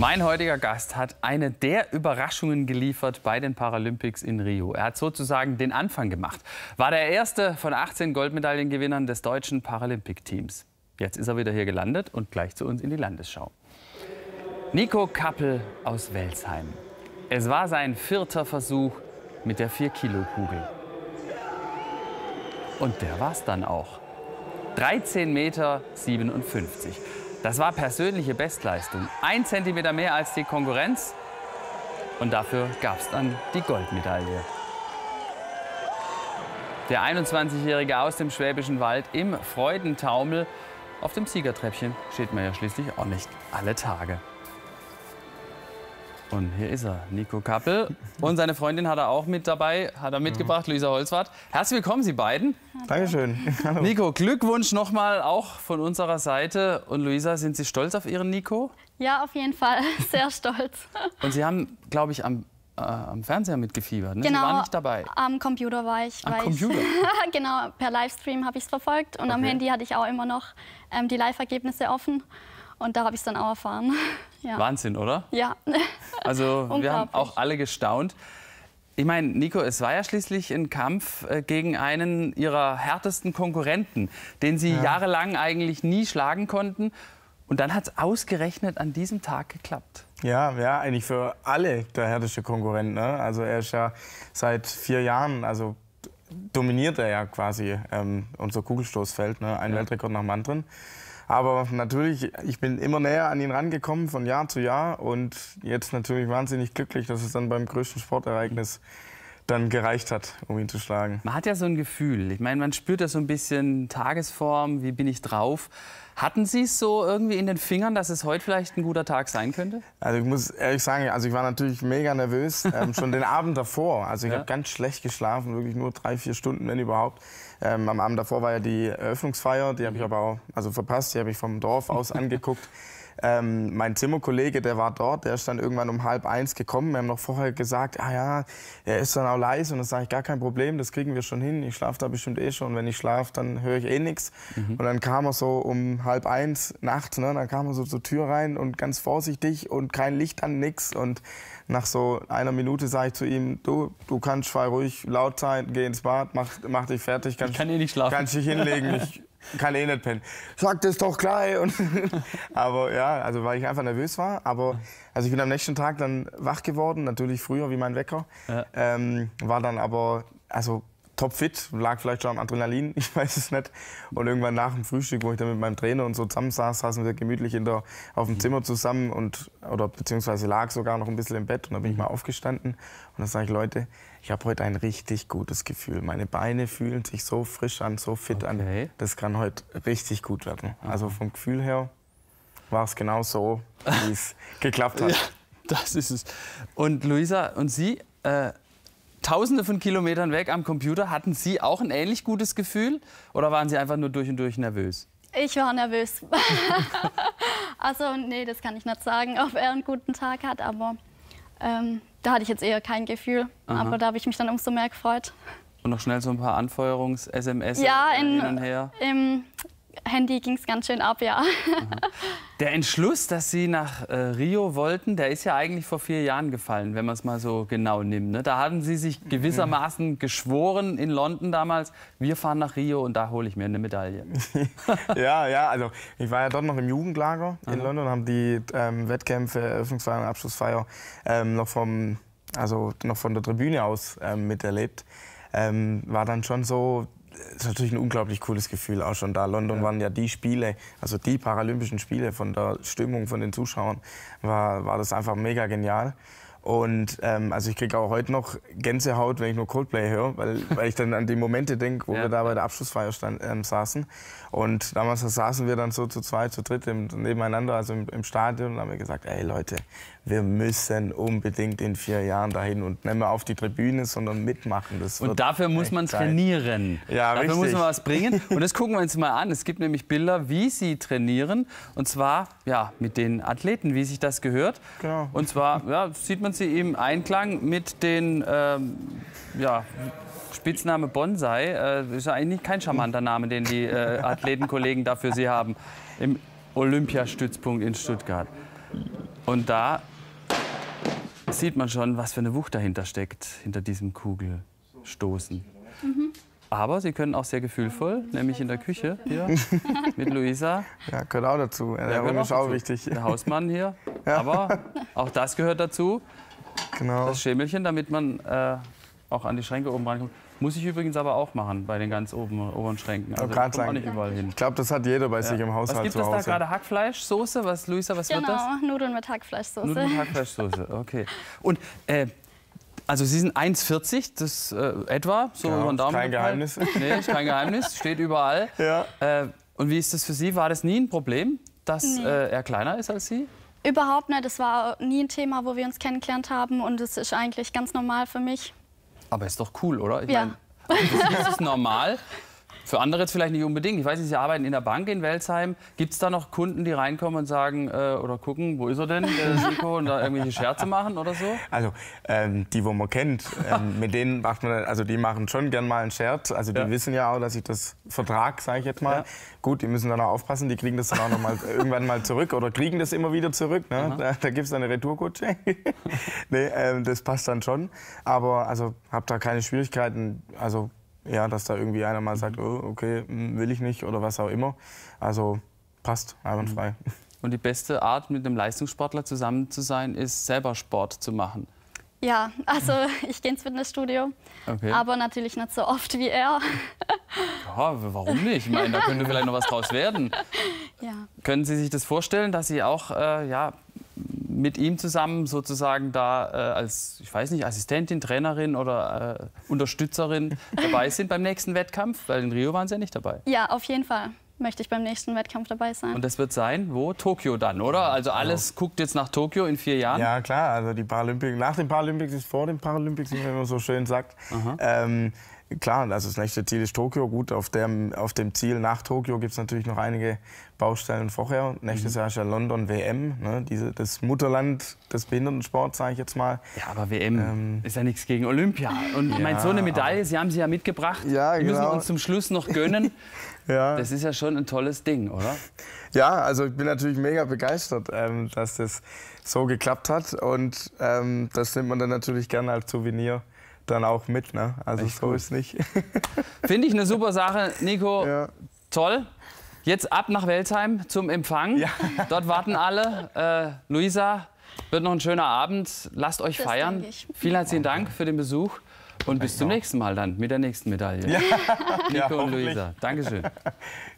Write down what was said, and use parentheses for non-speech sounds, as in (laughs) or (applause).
Mein heutiger Gast hat eine der Überraschungen geliefert bei den Paralympics in Rio. Er hat sozusagen den Anfang gemacht. War der erste von 18 Goldmedaillengewinnern des deutschen Paralympic-Teams. Jetzt ist er wieder hier gelandet und gleich zu uns in die Landesschau. Nico Kappel aus Welsheim. Es war sein vierter Versuch mit der 4-Kilo-Kugel. Und der war's dann auch. 13,57 Meter. Das war persönliche Bestleistung. Ein Zentimeter mehr als die Konkurrenz. Und dafür gab es dann die Goldmedaille. Der 21-Jährige aus dem Schwäbischen Wald im Freudentaumel. Auf dem Siegertreppchen steht man ja schließlich auch nicht alle Tage. Und hier ist er, Nico Kappel. Und seine Freundin hat er auch mit dabei, hat er mitgebracht, Luisa Holzwart. Herzlich willkommen, Sie beiden. Dankeschön. Hallo. Nico, Glückwunsch nochmal auch von unserer Seite. Und Luisa, sind Sie stolz auf Ihren Nico? Ja, auf jeden Fall. (laughs) Sehr stolz. Und Sie haben, glaube ich, am, äh, am Fernseher mitgefiebert. Ne? Genau, Sie waren nicht dabei. Am Computer war ich. Am Computer? (laughs) Genau, per Livestream habe ich es verfolgt. Und am Okay. Handy hatte ich auch immer noch ähm, die Live-Ergebnisse offen. Und da habe ich es dann auch erfahren. (laughs) Ja. Wahnsinn, oder? Ja. (laughs) Also (laughs) wir haben auch alle gestaunt. Ich meine, Nico, es war ja schließlich ein Kampf äh, gegen einen ihrer härtesten Konkurrenten, den sie jahrelang eigentlich nie schlagen konnten. Und dann hat es ausgerechnet an diesem Tag geklappt. Ja, ja, eigentlich für alle der härteste Konkurrent. Ne? Also er ist ja seit vier Jahren, also dominiert er ja quasi ähm, unser Kugelstoßfeld, ne? ein Weltrekord nach dem anderen. Aber natürlich, ich bin immer näher an ihn rangekommen von Jahr zu Jahr und jetzt natürlich wahnsinnig glücklich, dass es dann beim größten Sportereignis dann gereicht hat, um ihn zu schlagen. Man hat ja so ein Gefühl. Ich meine, man spürt ja so ein bisschen Tagesform, wie bin ich drauf. Hatten Sie es so irgendwie in den Fingern, dass es heute vielleicht ein guter Tag sein könnte? Also ich muss ehrlich sagen, also ich war natürlich mega nervös, ähm, schon den Abend davor. Also ich Ja. habe ganz schlecht geschlafen, wirklich nur drei, vier Stunden, wenn überhaupt. Ähm, am Abend davor war ja die Eröffnungsfeier, die habe ich aber auch also verpasst, die habe ich vom Dorf aus (laughs) angeguckt. Ähm, mein Zimmerkollege, der war dort, der ist dann irgendwann um halb eins gekommen. Wir haben noch vorher gesagt, ah ja, er ist dann auch leise. Und das sage ich, gar kein Problem, das kriegen wir schon hin. Ich schlafe da bestimmt eh schon. Wenn ich schlafe, dann höre ich eh nichts. Und dann kam er so um halb eins nachts, ne, dann kam er so zur Tür rein und ganz vorsichtig und kein Licht an, nix. Und nach so einer Minute sage ich zu ihm, du, du kannst frei ruhig laut sein, geh ins Bad, mach, mach dich fertig. Kannst, kann eh nicht schlafen. Kannst dich hinlegen, ich kann eh nicht pennen. Sag das doch gleich. Und (laughs) aber ja, also weil ich einfach nervös war. Aber also ich bin am nächsten Tag dann wach geworden, natürlich früher wie mein Wecker. Ja. Ähm, war dann aber also topfit, lag vielleicht schon am Adrenalin, (laughs) ich weiß es nicht. Und irgendwann nach dem Frühstück, wo ich dann mit meinem Trainer und so zusammen saß, saßen wir gemütlich in der, auf dem Zimmer zusammen und oder beziehungsweise lag sogar noch ein bisschen im Bett und dann bin ich mal aufgestanden und dann sage ich, Leute, ich habe heute ein richtig gutes Gefühl. Meine Beine fühlen sich so frisch an, so fit Okay. an. Das kann heute richtig gut werden. Also vom Gefühl her war es genau so, wie es (laughs) geklappt hat. Ja, das ist es. Und Luisa und Sie, äh, Tausende von Kilometern weg am Computer, hatten Sie auch ein ähnlich gutes Gefühl oder waren Sie einfach nur durch und durch nervös? Ich war nervös. (laughs) also, nee, das kann ich nicht sagen, ob er einen guten Tag hat. Aber ähm, da hatte ich jetzt eher kein Gefühl. Aber da habe ich mich dann umso mehr gefreut. Und noch schnell so ein paar Anfeuerungs-SMS Ja, in, hin und her. im Handy ging es ganz schön ab, ja. Der Entschluss, dass Sie nach äh, Rio wollten, der ist ja eigentlich vor vier Jahren gefallen, wenn man es mal so genau nimmt. Ne? Da hatten Sie sich gewissermaßen geschworen in London damals, wir fahren nach Rio und da hole ich mir eine Medaille. (laughs) Ja, ja, also ich war ja dort noch im Jugendlager in London, haben die ähm, Wettkämpfe, Eröffnungsfeier und Abschlussfeier ähm, noch, vom, also noch von der Tribüne aus ähm, miterlebt. Ähm, war dann schon so, ist natürlich ein unglaublich cooles Gefühl auch schon da. London waren ja die Spiele, also die Paralympischen Spiele von der Stimmung von den Zuschauern, war, war das einfach mega genial. Und ähm, also ich kriege auch heute noch Gänsehaut, wenn ich nur Coldplay höre, weil, (laughs) weil ich dann an die Momente denke, wo Ja. wir da bei der Abschlussfeier stand, ähm, saßen. Und damals saßen wir dann so zu zweit, zu dritt im, nebeneinander, also im, im Stadion, und haben wir gesagt, ey Leute, wir müssen unbedingt in vier Jahren dahin und nicht mehr auf die Tribüne, sondern mitmachen. Das Und dafür muss man trainieren. Ja, dafür richtig. muss man was bringen. (laughs) Und das gucken wir uns mal an. Es gibt nämlich Bilder, wie sie trainieren. Und zwar ja, mit den Athleten, wie sich das gehört. Genau. Und zwar ja, sieht man sie im Einklang mit den ähm, ja, Spitzname Bonsai. Äh, ist ja eigentlich kein charmanter Name, den die äh, Athletenkollegen dafür sie haben. Im Olympiastützpunkt in Stuttgart. Und da sieht man schon, was für eine Wucht dahinter steckt, hinter diesem Kugelstoßen. Mhm. Aber sie können auch sehr gefühlvoll, nämlich in der Küche hier (laughs) mit Luisa. Ja, gehört auch dazu. Der Hund ist auch wichtig. Der Hausmann hier. (laughs) Ja. Aber auch das gehört dazu. Genau. Das Schemelchen, damit man äh, auch an die Schränke oben rankommt. Muss ich übrigens aber auch machen bei den ganz oben, oberen Schränken. Also ich auch nicht überall hin. Ich glaube, das hat jeder bei ja. sich im Haushalt Was gibt es da gerade? Hackfleischsoße? Was, Luisa, was genau, wird das? Genau, Nudeln mit Hackfleischsoße. Nudeln mit Hackfleischsoße, okay. Und äh, also Sie sind 1,40, das äh, etwa, so genau, über Daumen. Kein Geheimnis. (laughs) Nee, ist kein Geheimnis, steht überall. Ja. Äh, und wie ist das für Sie? War das nie ein Problem, dass nee. äh, er kleiner ist als Sie? Überhaupt nicht. Das war nie ein Thema, wo wir uns kennengelernt haben. Und es ist eigentlich ganz normal für mich. Aber ist doch cool, oder? Ich ja. Mein, ist es normal, (laughs) für andere jetzt vielleicht nicht unbedingt. Ich weiß nicht, Sie arbeiten in der Bank in Welsheim. Gibt es da noch Kunden, die reinkommen und sagen äh, oder gucken, wo ist er denn, der (laughs) Nico, und da irgendwelche Scherze machen oder so? Also ähm, die, wo man kennt, ähm, mit denen macht man, also die machen schon gern mal einen Scherz. Also die ja. wissen ja auch, dass ich das Vertrag, sage ich jetzt mal. Ja. Gut, die müssen dann auch aufpassen, die kriegen das dann auch noch mal (laughs) irgendwann mal zurück oder kriegen das immer wieder zurück. Ne? Da, da gibt es eine Retourkutsche. (laughs) nee, ähm, das passt dann schon. Aber also habe da keine Schwierigkeiten. Also ja, dass da irgendwie einer mal sagt, oh, okay, hm, will ich nicht oder was auch immer. Also passt, einwandfrei. Mhm. Und die beste Art, mit einem Leistungssportler zusammen zu sein, ist selber Sport zu machen. Ja, also (laughs) ich gehe ins Fitnessstudio, okay. aber natürlich nicht so oft wie er. (laughs) Ja, warum nicht? Ich meine, da könnte vielleicht noch was draus werden. Ja. Können Sie sich das vorstellen, dass Sie auch äh, ja, mit ihm zusammen sozusagen da äh, als, ich weiß nicht, Assistentin, Trainerin oder äh, Unterstützerin (laughs) dabei sind beim nächsten Wettkampf? Weil in Rio waren Sie ja nicht dabei. Ja, auf jeden Fall möchte ich beim nächsten Wettkampf dabei sein. Und das wird sein, wo? Tokio dann, oder? Also alles ja. guckt jetzt nach Tokio in vier Jahren? Ja, klar. Also die Paralympics, nach den Paralympics ist vor den Paralympics, wie man immer so schön sagt. Ähm, klar, also das nächste Ziel ist Tokio. Gut, auf dem, auf dem Ziel nach Tokio gibt es natürlich noch einige Baustellen vorher. Nächstes mhm. Jahr ist ja London WM, ne? Diese, das Mutterland des Behindertensports, sage ich jetzt mal. Ja, aber WM ähm, ist ja nichts gegen Olympia. Und ja, meine, so eine Medaille, Sie haben sie ja mitgebracht, ja, die genau. müssen wir uns zum Schluss noch gönnen. (laughs) ja. Das ist ja schon ein tolles Ding, oder? Ja, also ich bin natürlich mega begeistert, ähm, dass das so geklappt hat. Und ähm, das nimmt man dann natürlich gerne als Souvenir dann auch mit. Ne? Also Echt so gut. ist nicht. (laughs) Finde ich eine super Sache, Nico. Ja. Toll. Jetzt ab nach Weltheim zum Empfang. Ja. Dort warten alle. Äh, Luisa, wird noch ein schöner Abend. Lasst euch das feiern. Vielen herzlichen Dank für den Besuch. Und bis zum nächsten Mal dann mit der nächsten Medaille. Ja. Nico ja, und Luisa. Dankeschön. (laughs)